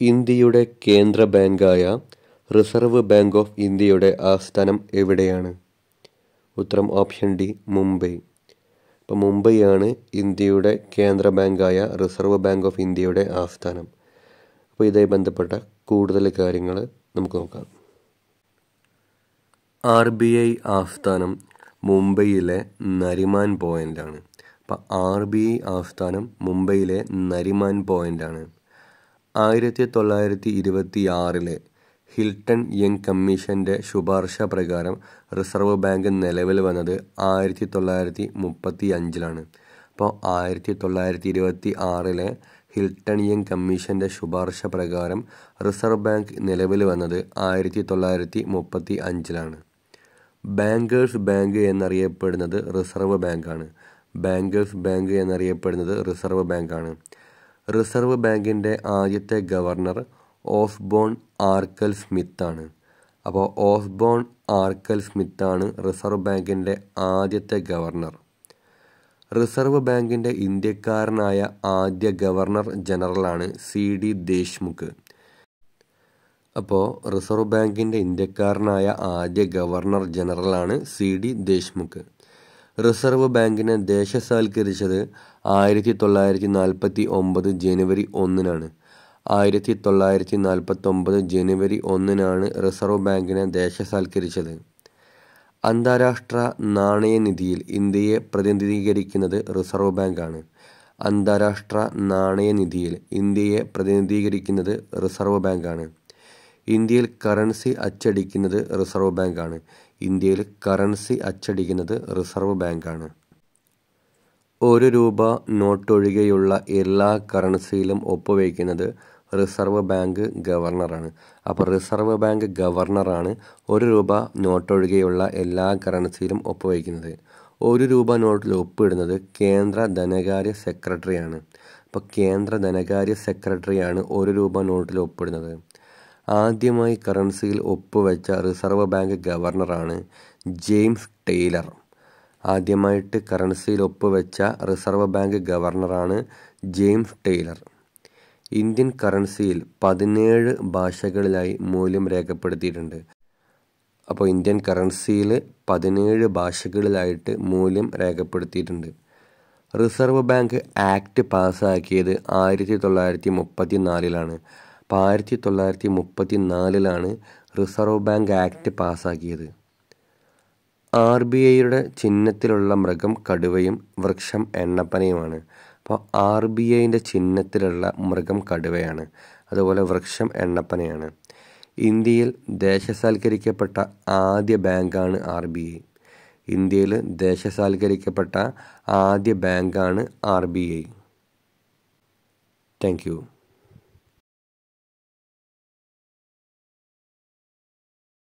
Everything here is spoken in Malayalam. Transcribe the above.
ഇന്ത്യയുടെ കേന്ദ്ര ബാങ്കായ റിസർവ് ബാങ്ക് ഓഫ് ഇന്ത്യയുടെ ആസ്ഥാനം എവിടെയാണ്? ഉത്തരം ഓപ്ഷൻ ഡി മുംബൈ. അപ്പോൾ മുംബൈയാണ് ഇന്ത്യയുടെ കേന്ദ്ര ബാങ്കായ റിസർവ് ബാങ്ക് ഓഫ് ഇന്ത്യയുടെ ആസ്ഥാനം. അപ്പോൾ ഇതുമായി ബന്ധപ്പെട്ട കൂടുതൽ കാര്യങ്ങൾ നമുക്ക് നോക്കാം. ആർ ബി ഐ ആസ്ഥാനം മുംബൈയിലെ നരിമാൻ പോയിന്റാണ് അപ്പം ആർ ബി ഐ ആസ്ഥാനം മുംബൈയിലെ നരിമാൻ പോയിന്റാണ് ആയിരത്തി തൊള്ളായിരത്തി ഇരുപത്തി ആറിലെ ഹിൽട്ടൺ യങ് കമ്മീഷന്റെ ശുപാർശ പ്രകാരം റിസർവ് ബാങ്ക് നിലവിൽ വന്നത് ആയിരത്തി തൊള്ളായിരത്തി മുപ്പത്തി അഞ്ചിലാണ് അപ്പോൾ ആയിരത്തി തൊള്ളായിരത്തി ഇരുപത്തി ആറിലെ ഹിൽട്ടൺ യങ് കമ്മീഷന്റെ ശുപാർശ പ്രകാരം റിസർവ് ബാങ്ക് നിലവിൽ വന്നത് ആയിരത്തി തൊള്ളായിരത്തി മുപ്പത്തി അഞ്ചിലാണ് ബാങ്കേഴ്സ് ബാങ്ക് എന്നറിയപ്പെടുന്നത് റിസർവ് ബാങ്കാണ്. ബാങ്കേഴ്സ് ബാങ്ക് എന്നറിയപ്പെടുന്നത് റിസർവ് ബാങ്കാണ്. റിസർവ് ബാങ്കിന്റെ ആദ്യത്തെ ഗവർണർ ഓസ്ബോൺ ആർക്കൽ സ്മിത്താണ് അപ്പോൾ ഓസ്ബോൺ ആർക്കൽ സ്മിത്താണ് റിസർവ് ബാങ്കിന്റെ ആദ്യത്തെ ഗവർണർ. റിസർവ് ബാങ്കിന്റെ ഇന്ത്യക്കാരനായ ആദ്യ ഗവർണർ ജനറലാണ് സി ഡി ദേശ്മുഖ്. അപ്പോൾ റിസർവ് ബാങ്കിന്റെ ഇന്ത്യക്കാരനായ ആദ്യ ഗവർണർ ജനറലാണ് സി ഡി ദേശ്മുഖ്. റിസർവ് ബാങ്കിനെ ദേശസാൽക്കരിച്ചത് ആയിരത്തി തൊള്ളായിരത്തി നാൽപ്പത്തി ഒമ്പത് ജനുവരി ഒന്നിനാണ്. ആയിരത്തി തൊള്ളായിരത്തി നാൽപ്പത്തി ഒമ്പത് ജനുവരി ഒന്നിനാണ് റിസർവ് ബാങ്കിനെ ദേശസാൽക്കരിച്ചത്. അന്താരാഷ്ട്ര നാണയനിധിയിൽ ഇന്ത്യയെ പ്രതിനിധീകരിക്കുന്നത് റിസർവ് ബാങ്കാണ്. അന്താരാഷ്ട്ര നാണയനിധിയിൽ ഇന്ത്യയെ പ്രതിനിധീകരിക്കുന്നത് റിസർവ് ബാങ്കാണ്. ഇന്ത്യയിൽ കറൻസി അച്ചടിക്കുന്നത് റിസർവ് ബാങ്കാണ്. ഇന്ത്യയിൽ കറൻസി അച്ചടിക്കുന്നത് റിസർവ് ബാങ്കാണ്. ഒരു രൂപ നോട്ടൊഴികെയുള്ള എല്ലാ കറൻസിയിലും ഒപ്പുവയ്ക്കുന്നത് റിസർവ് ബാങ്ക് ഗവർണറാണ്. അപ്പോൾ റിസർവ് ബാങ്ക് ഗവർണറാണ് ഒരു രൂപ നോട്ടൊഴികെയുള്ള എല്ലാ കറൻസിയിലും ഒപ്പുവയ്ക്കുന്നത്. ഒരു രൂപ നോട്ടിൽ ഒപ്പിടുന്നത് കേന്ദ്ര ധനകാര്യ സെക്രട്ടറിയാണ്. അപ്പോൾ കേന്ദ്ര ധനകാര്യ സെക്രട്ടറിയാണ് ഒരു രൂപ നോട്ടിൽ ഒപ്പിടുന്നത്. ആദ്യമായി കറൻസിയിൽ ഒപ്പുവെച്ച റിസർവ് ബാങ്ക് ഗവർണറാണ് ജെയിംസ് ടെയ്ലർ. ആദ്യമായിട്ട് കറൻസിയിൽ ഒപ്പുവെച്ച റിസർവ് ബാങ്ക് ഗവർണറാണ് ജെയിംസ് ടെയ്ലർ. ഇന്ത്യൻ കറൻസിയിൽ പതിനേഴ് ഭാഷകളിലായി മൂല്യം രേഖപ്പെടുത്തിയിട്ടുണ്ട്. അപ്പോൾ ഇന്ത്യൻ കറൻസിയിൽ പതിനേഴ് ഭാഷകളിലായിട്ട് മൂല്യം രേഖപ്പെടുത്തിയിട്ടുണ്ട്. റിസർവ് ബാങ്ക് ആക്ട് പാസ്സാക്കിയത് ആയിരത്തി തൊള്ളായിരത്തി മുപ്പത്തി നാലിലാണ് അപ്പോൾ ആയിരത്തി തൊള്ളായിരത്തി മുപ്പത്തി നാലിലാണ് റിസർവ് ബാങ്ക് ആക്ട് പാസ്സാക്കിയത് ആർ ബി ഐയുടെ ചിഹ്നത്തിലുള്ള മൃഗം കടുവയും വൃക്ഷം എണ്ണപ്പനയുമാണ്. അപ്പോൾ ആർ ബി ഐന്റെ ചിഹ്നത്തിലുള്ള മൃഗം കടുവയാണ്. അതുപോലെ വൃക്ഷം എണ്ണപ്പനയാണ്. ഇന്ത്യയിൽ ദേശസാൽക്കരിക്കപ്പെട്ട ആദ്യ ബാങ്കാണ് ആർ ബി ഐ ഇന്ത്യയിൽ ദേശസാൽക്കരിക്കപ്പെട്ട ആദ്യ ബാങ്കാണ് R B I thank you.